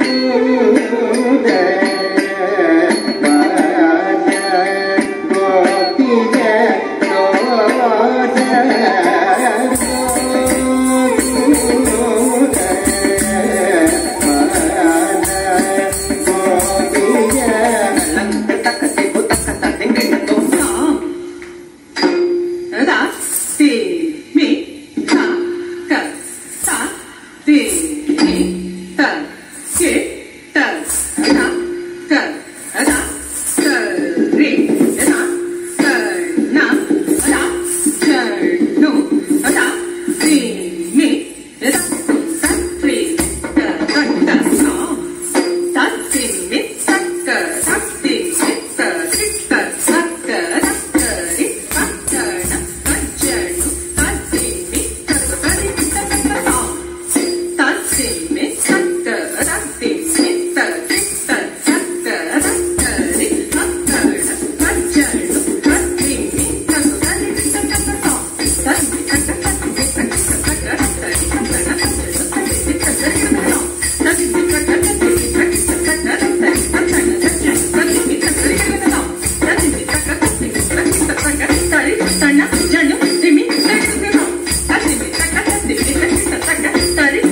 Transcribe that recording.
thương đẹp Sorry.